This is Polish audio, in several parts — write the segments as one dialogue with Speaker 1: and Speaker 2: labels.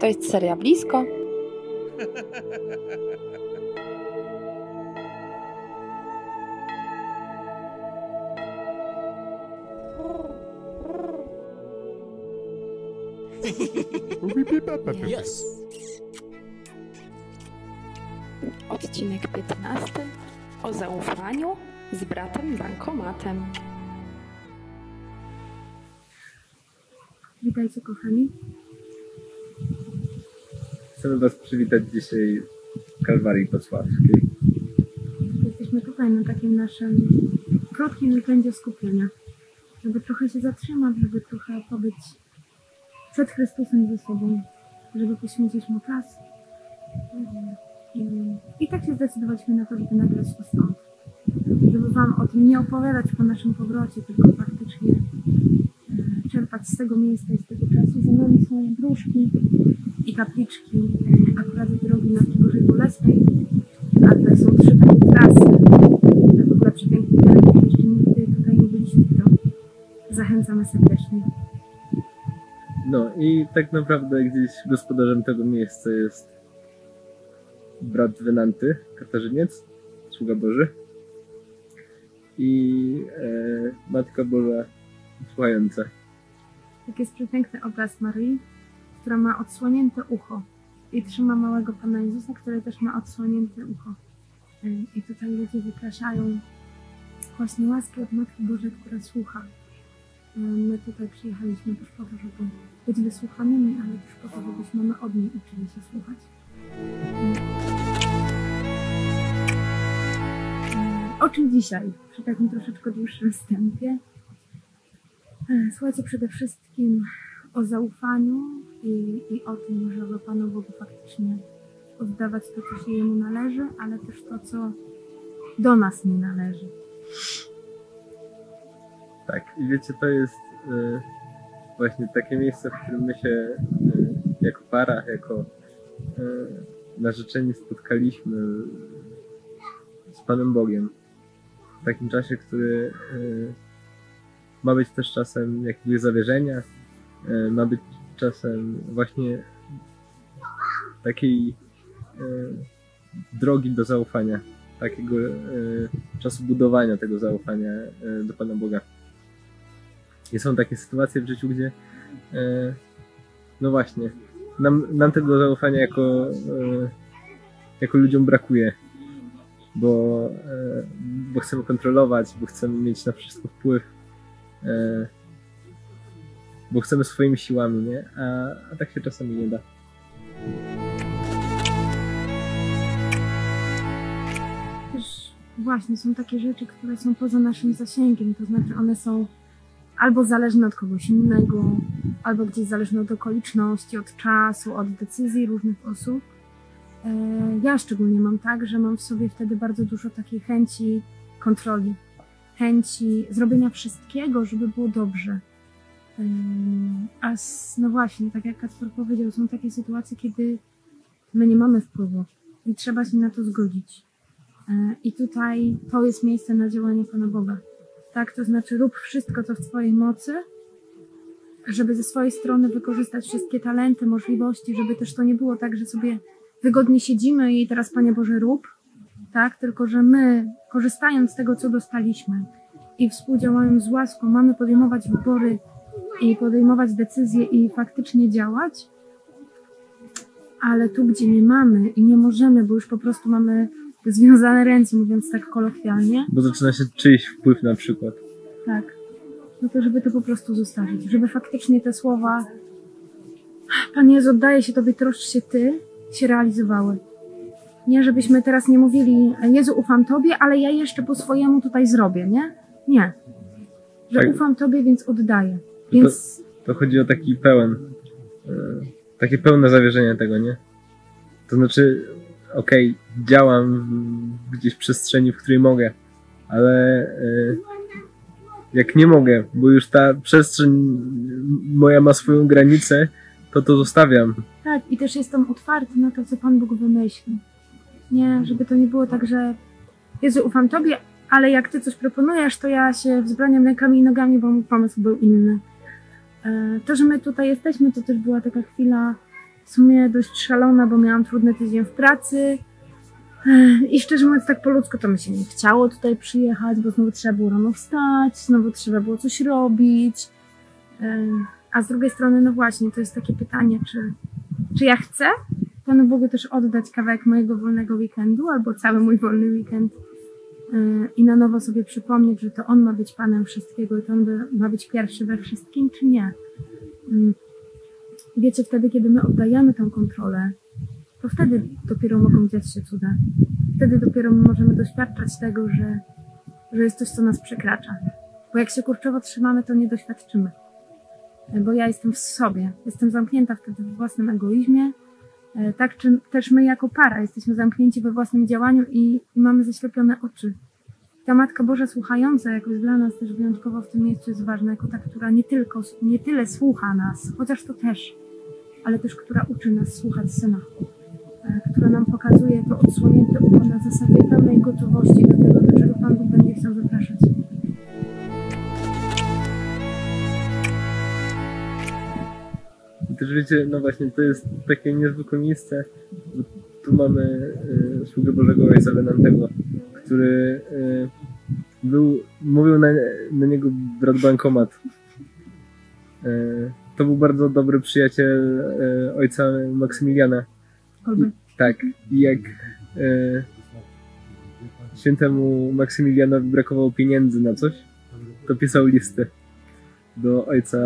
Speaker 1: To jest seria blisko.
Speaker 2: Yes.
Speaker 1: Odcinek 15 o zaufaniu z bratem bankomatem.
Speaker 3: Witajcie kochani.
Speaker 4: Chcemy Was przywitać dzisiaj w Kalwarii Kocławskiej.
Speaker 3: Jesteśmy tutaj na takim naszym krótkim weekendzie skupienia. Żeby trochę się zatrzymać, żeby trochę pobyć przed Chrystusem ze sobą, żeby poświęcić Mu czas. I, tak się zdecydowaliśmy na to, żeby nagrać to stąd. Żeby Wam o tym nie opowiadać po naszym powrocie, tylko faktycznie e, czerpać z tego miejsca i z tego czasu. Za nami są dróżki i kapliczki e, akurat drogi Matki Bożej Bolesnej, a tutaj są trzy takie trasy. W ogóle przepiękny teren, jeszcze nigdy tutaj nie byliście, to zachęcamy serdecznie.
Speaker 4: No i tak naprawdę gdzieś gospodarzem tego miejsca jest brat Wenanty, Katarzyniec, sługa Boży i e, Matka Boża słuchająca.
Speaker 3: Tak jest przepiękny obraz Maryi, która ma odsłonięte ucho i trzyma małego Pana Jezusa, który też ma odsłonięte ucho. I tutaj ludzie wypraszają właśnie łaski od Matki Bożej, która słucha. My tutaj przyjechaliśmy też po to, żeby być wysłuchanymi, ale też po to, żebyśmy my od niej uczyli się słuchać. O czym dzisiaj? Przy takim troszeczkę dłuższym wstępie. Słuchajcie, przede wszystkim o zaufaniu i, i o tym, żeby Panu Bogu faktycznie oddawać to, co się Jemu należy, ale też to, co do nas nie należy.
Speaker 4: Tak, i wiecie, to jest e, właśnie takie miejsce, w którym my się e, jako para, jako e, narzeczeni spotkaliśmy z Panem Bogiem. W takim czasie, który ma być też czasem jakiegoś zawierzenia, ma być czasem właśnie takiej e, drogi do zaufania, takiego e, czasu budowania tego zaufania e, do Pana Boga. I są takie sytuacje w życiu, gdzie e, no właśnie, nam, nam tego zaufania jako, e, jako ludziom brakuje, bo, e, bo chcemy kontrolować, bo chcemy mieć na wszystko wpływ, bo chcemy swoimi siłami, nie? A, a tak się czasami nie da.
Speaker 3: Też właśnie są takie rzeczy, które są poza naszym zasięgiem, to znaczy one są albo zależne od kogoś innego, albo gdzieś zależne od okoliczności, od czasu, od decyzji różnych osób. E, Ja szczególnie mam tak, że mam w sobie wtedy bardzo dużo takiej chęci kontroli, chęci zrobienia wszystkiego, żeby było dobrze. A no właśnie, tak jak Kacper powiedział, są takie sytuacje, kiedy my nie mamy wpływu i trzeba się na to zgodzić. E, I tutaj to jest miejsce na działanie Pana Boga. Tak, to znaczy rób wszystko, co w Twojej mocy, żeby ze swojej strony wykorzystać wszystkie talenty, możliwości, żeby też to nie było tak, że sobie wygodnie siedzimy i teraz Panie Boże rób, tak, tylko że my, korzystając z tego, co dostaliśmy i współdziałając z łaską, mamy podejmować wybory i podejmować decyzje i faktycznie działać, ale tu, gdzie nie mamy i nie możemy, bo już po prostu mamy związane ręce, mówiąc tak kolokwialnie,
Speaker 4: Bo zaczyna się czyjś wpływ na przykład.
Speaker 3: tak, no to żeby to po prostu zostawić, żeby faktycznie te słowa Panie Jezu, oddaję się Tobie, troszcz się Ty, się realizowały. Nie, żebyśmy teraz nie mówili, Jezu, ufam Tobie, ale ja jeszcze po swojemu tutaj zrobię, nie? Nie. Że
Speaker 4: Tak.
Speaker 3: ufam Tobie, więc oddaję. Więc
Speaker 4: To chodzi o taki pełen, e, takie pełne zawierzenie tego, nie? To znaczy, okej, działam w, gdzieś w przestrzeni, w której mogę, ale e, jak nie mogę, bo już ta przestrzeń moja ma swoją granicę, to to zostawiam.
Speaker 3: Tak, i też jestem otwarty na to, co Pan Bóg wymyśli. Nie, żeby to nie było tak, że Jezu, ufam Tobie, ale jak Ty coś proponujesz, to ja się wzbraniam rękami i nogami, bo mój pomysł był inny. E, To, że my tutaj jesteśmy, to też była taka chwila w sumie dość szalona, bo miałam trudny tydzień w pracy. E, I szczerze mówiąc, tak po ludzku to mi się nie chciało tutaj przyjechać, bo znowu trzeba było rano wstać, znowu trzeba było coś robić. E, A z drugiej strony, no właśnie, to jest takie pytanie, czy, czy ja chcę Panu Bogu też oddać kawałek mojego wolnego weekendu, albo cały mój wolny weekend i na nowo sobie przypomnieć, że to On ma być Panem wszystkiego i to On ma być pierwszy we wszystkim, czy nie. Yy, Wiecie, wtedy, kiedy my oddajemy tą kontrolę, to wtedy dopiero mogą dziać się cuda. Wtedy dopiero my możemy doświadczać tego, że, że jest coś, co nas przekracza. Bo jak się kurczowo trzymamy, to nie doświadczymy. Yy, Bo ja jestem w sobie, jestem zamknięta wtedy w własnym egoizmie, E, Tak czy też my jako para jesteśmy zamknięci we własnym działaniu i, i mamy zaślepione oczy. Ta Matka Boża słuchająca jakoś dla nas też wyjątkowo w tym miejscu jest ważna, jako ta, która nie tylko, nie tyle słucha nas, chociaż to też, ale też która uczy nas słuchać Syna, e, która nam pokazuje to odsłonięte ucho na zasadzie pełnej gotowości do tego, do czego Pan Bóg będzie chciał zapraszać.
Speaker 4: Też wiecie, no właśnie, to jest takie niezwykłe miejsce, tu mamy y, sługę Bożego Ojca Venantego, który y, był, mówił na, na niego brat bankomat. Y, to był bardzo dobry przyjaciel y, ojca Maksymiliana.
Speaker 3: Kolby.
Speaker 4: Tak, i jak y, świętemu Maksymilianowi brakowało pieniędzy na coś, to pisał listy do ojca,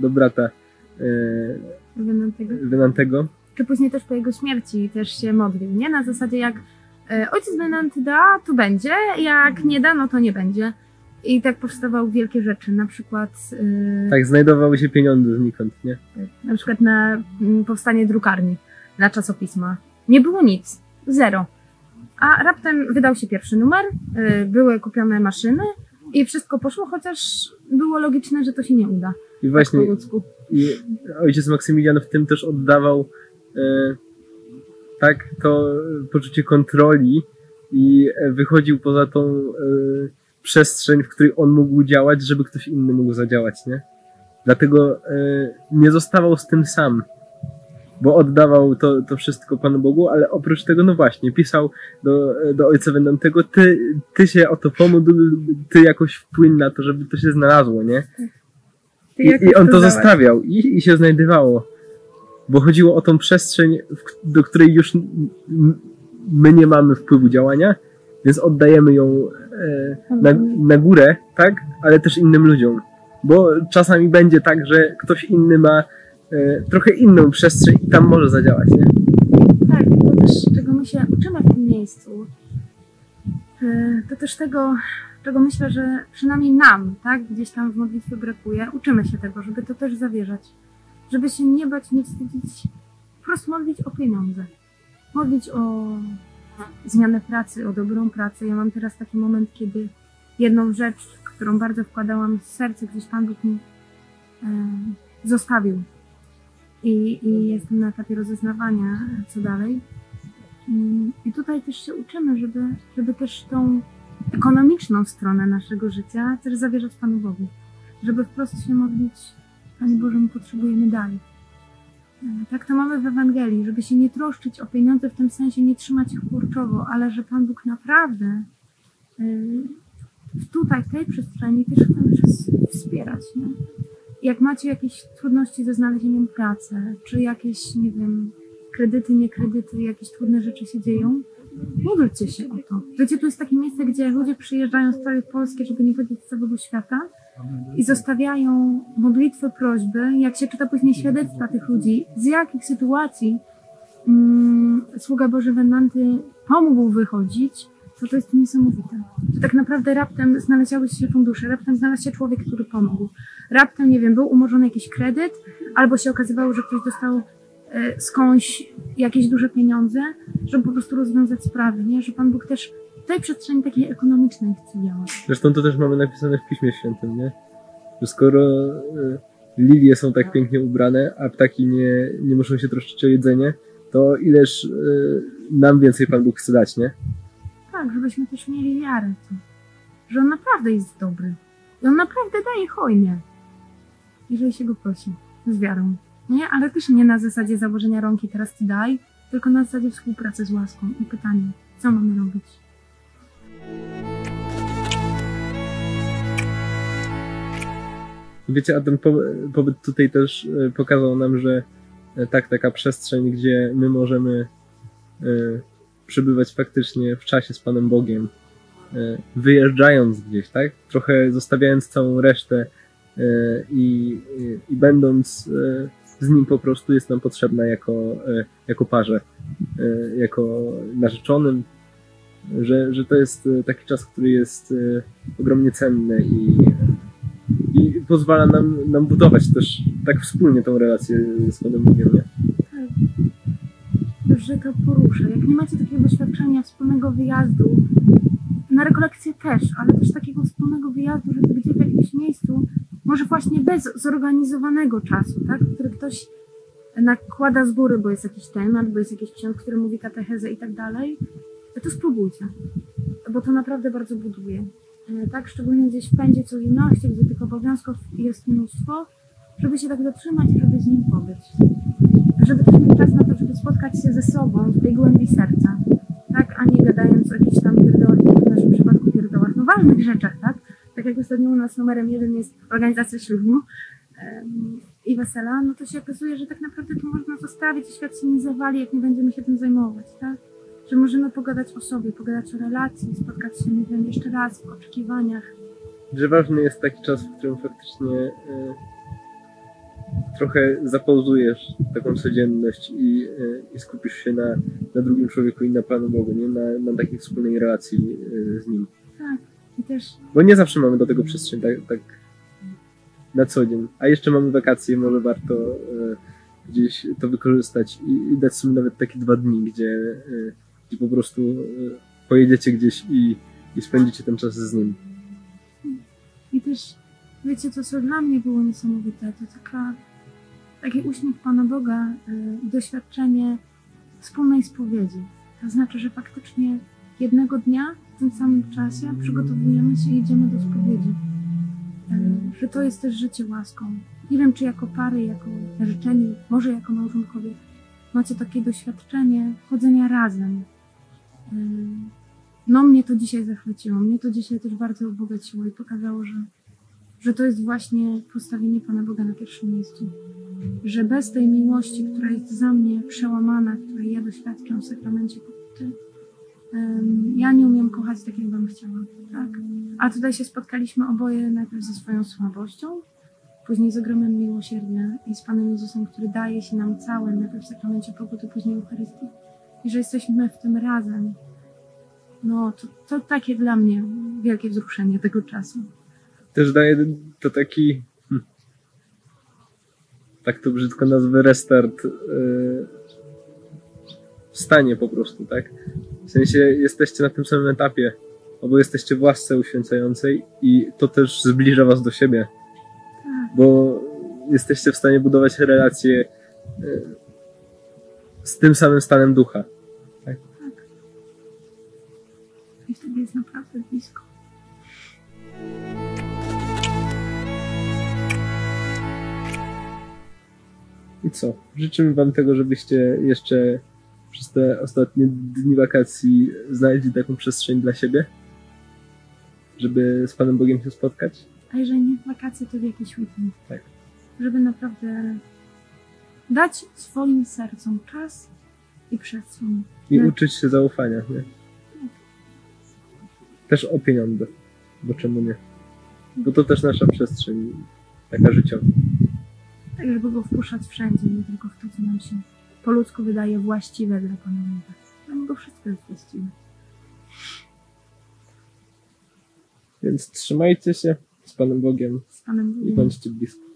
Speaker 4: do brata y,
Speaker 3: Wenantego.
Speaker 4: Venantego.
Speaker 3: Czy później też po jego śmierci też się modlił, nie? Na zasadzie jak e, ojciec Wenanty da, to będzie, jak nie da, no to nie będzie. I tak powstawały wielkie rzeczy, na przykład, e,
Speaker 4: Tak, znajdowały się pieniądze znikąd, nie?
Speaker 3: na przykład na mm, powstanie drukarni dla czasopisma. Nie było nic, zero. A raptem wydał się pierwszy numer, e, były kupione maszyny i wszystko poszło, chociaż było logiczne, że to się nie uda.
Speaker 4: I
Speaker 3: Po
Speaker 4: właśnie i ojciec Maksymilian w tym też oddawał e, tak to poczucie kontroli i wychodził poza tą e, przestrzeń, w której on mógł działać, żeby ktoś inny mógł zadziałać, nie? Dlatego e, nie zostawał z tym sam, bo oddawał to, to wszystko Panu Bogu, ale oprócz tego, no właśnie, pisał do, do Ojca Będącego, ty, ty się o to pomódl, ty jakoś wpłyń na to, żeby to się znalazło, nie? I, I on to zostawiał i, i się znajdywało. Bo chodziło o tą przestrzeń, do której już my nie mamy wpływu działania, więc oddajemy ją e, na, na górę, tak? Ale też innym ludziom. Bo czasami będzie tak, że ktoś inny ma e, trochę inną przestrzeń i tam może zadziałać, nie?
Speaker 3: Tak, to też czego my się uczymy w tym miejscu, e, to też tego, czego myślę, że przynajmniej nam, tak, gdzieś tam w modlitwie brakuje, uczymy się tego, żeby to też zawierzać. Żeby się nie bać, nie wstydzić, po prostu modlić o pieniądze. Modlić o zmianę pracy, o dobrą pracę. Ja mam teraz taki moment, kiedy jedną rzecz, którą bardzo wkładałam w serce, gdzieś Pan Bóg mi e, zostawił. I, I jestem na etapie rozeznawania, co dalej. Mm, I tutaj też się uczymy, żeby, żeby też tą ekonomiczną stronę naszego życia też zawierzać Panu Bogu. Żeby wprost się modlić, Panie Boże, my potrzebujemy dalej. E, Tak to mamy w Ewangelii, żeby się nie troszczyć o pieniądze, w tym sensie nie trzymać ich kurczowo, ale że Pan Bóg naprawdę y, tutaj, w tej przestrzeni też chce nas wspierać. Nie? Jak macie jakieś trudności ze znalezieniem pracy, czy jakieś, nie wiem, kredyty, nie kredyty, jakieś trudne rzeczy się dzieją, módlcie się o to. Wiecie, tu jest takie miejsce, gdzie ludzie przyjeżdżają z całej Polski, żeby nie chodzić z całego świata i zostawiają modlitwy, prośby. Jak się czyta później świadectwa tych ludzi, z jakich sytuacji mm, sługa Boży Wenanty pomógł wychodzić, to to jest niesamowite. Że tak naprawdę raptem znalazły się fundusze, raptem znalazł się człowiek, który pomógł. Raptem, nie wiem, był umorzony jakiś kredyt, albo się okazywało, że ktoś dostał skądś jakieś duże pieniądze, żeby po prostu rozwiązać sprawy, nie? Że Pan Bóg też w tej przestrzeni takiej ekonomicznej chce działać.
Speaker 4: Zresztą to też mamy napisane w Piśmie Świętym, nie? Że skoro e, lilie są tak pięknie ubrane, a ptaki nie, nie muszą się troszczyć o jedzenie, to ileż e, nam więcej Pan Bóg chce dać, nie?
Speaker 3: Tak, żebyśmy też mieli wiarę że On naprawdę jest dobry. I On naprawdę daje hojnie. jeżeli się go prosi, z wiarą. Nie? Ale też nie na zasadzie założenia rąki teraz ty daj, tylko na zasadzie współpracy z łaską i pytanie, co mamy robić.
Speaker 4: Wiecie, a ten po- pobyt tutaj też e, pokazał nam, że e, tak, taka przestrzeń, gdzie my możemy e, przebywać faktycznie w czasie z Panem Bogiem, wyjeżdżając gdzieś, tak? Trochę zostawiając całą resztę i, i, będąc z Nim po prostu jest nam potrzebna jako, e, jako parze, e, jako narzeczonym, że, że to jest e, taki czas, który jest ogromnie cenny i, i pozwala nam, nam budować też tak wspólnie tą relację z Panem Bogiem, nie?
Speaker 3: że to porusza. Jak nie macie takiego doświadczenia wspólnego wyjazdu, na rekolekcję też, ale też takiego wspólnego wyjazdu, żeby gdzieś w jakimś miejscu, może właśnie bez zorganizowanego czasu, tak? który ktoś nakłada z góry, bo jest jakiś temat, bo jest jakiś ksiądz, który mówi katechezę i tak dalej, to spróbujcie, bo to naprawdę bardzo buduje. E, Tak, szczególnie gdzieś w pędzie codzienności, gdzie tych obowiązków jest mnóstwo, żeby się tak zatrzymać i żeby z nim pobyć. Żeby też mieć czas na to, żeby spotkać się ze sobą w tej głębi serca, tak, a nie gadając o jakichś tam pierdołach, w naszym przypadku pierdołach, no ważnych rzeczach, tak, tak jak ostatnio u nas numerem jeden jest organizacja ślubu i wesela, no to się okazuje, że tak naprawdę to można zostawić i świat się nie zawali, jak nie będziemy się tym zajmować, tak, że możemy pogadać o sobie, pogadać o relacji, spotkać się, nie wiem, jeszcze raz w oczekiwaniach,
Speaker 4: Że ważny jest taki czas, w którym faktycznie e, trochę zapauzujesz taką codzienność i, e, i skupisz się na, na drugim człowieku i na Panu Bogu, nie? Na, na takiej wspólnej relacji e, z Nim.
Speaker 3: I też
Speaker 4: Bo nie zawsze mamy do tego przestrzeń tak, tak na co dzień. A jeszcze mamy wakacje, może warto e, gdzieś to wykorzystać i, i dać sobie nawet takie dwa dni, gdzie, e, gdzie po prostu e, pojedziecie gdzieś i, i spędzicie ten czas z nim.
Speaker 3: I też, wiecie, to co dla mnie było niesamowite, to taka, taki uśmiech Pana Boga, y, doświadczenie wspólnej spowiedzi. To znaczy, że faktycznie jednego dnia w tym samym czasie przygotowujemy się i idziemy do spowiedzi. Że to jest też życie łaską. Nie wiem, czy jako pary, jako narzeczeni, może jako małżonkowie macie takie doświadczenie chodzenia razem. No mnie to dzisiaj zachwyciło, mnie to dzisiaj też bardzo ubogaciło i pokazało, że, że to jest właśnie postawienie Pana Boga na pierwszym miejscu. Że bez tej miłości, która jest za mnie przełamana, której ja doświadczam w sakramencie pokuty, ja nie umiem kochać tak, jak bym chciała. Tak? A tutaj się spotkaliśmy oboje najpierw ze swoją słabością, później z ogromem miłosierdzia i z Panem Jezusem, który daje się nam całe, najpierw w sakramencie pokuty, później Eucharystii. I że jesteśmy w tym razem, no, to, to takie dla mnie wielkie wzruszenie tego czasu.
Speaker 4: Też daje to taki, hm, tak to brzydko nazwę, restart e, w stanie po prostu, tak? W sensie jesteście na tym samym etapie, albo jesteście w łasce uświęcającej i to też zbliża was do siebie,
Speaker 3: Tak,
Speaker 4: bo jesteście w stanie budować relacje e, z tym samym stanem ducha.
Speaker 3: i wtedy jest naprawdę blisko.
Speaker 4: I co? Życzymy Wam tego, żebyście jeszcze przez te ostatnie dni wakacji znaleźli taką przestrzeń dla siebie, żeby z Panem Bogiem się spotkać.
Speaker 3: A jeżeli nie w wakacje, to w jakiś weekend.
Speaker 4: Tak.
Speaker 3: Żeby naprawdę dać swoim sercom czas i przestrzeń.
Speaker 4: I
Speaker 3: Tak.
Speaker 4: uczyć się zaufania, nie? Też o pieniądze, bo czemu nie? Bo to też nasza przestrzeń, taka życiowa.
Speaker 3: Tak, żeby go wpuszczać wszędzie, nie tylko w to, co nam się po ludzku wydaje właściwe dla Pana Boga. Dla Niego wszystko jest właściwe.
Speaker 4: Więc trzymajcie się z Panem Bogiem
Speaker 3: Z Panem
Speaker 4: i
Speaker 3: Bogiem.
Speaker 4: bądźcie blisko.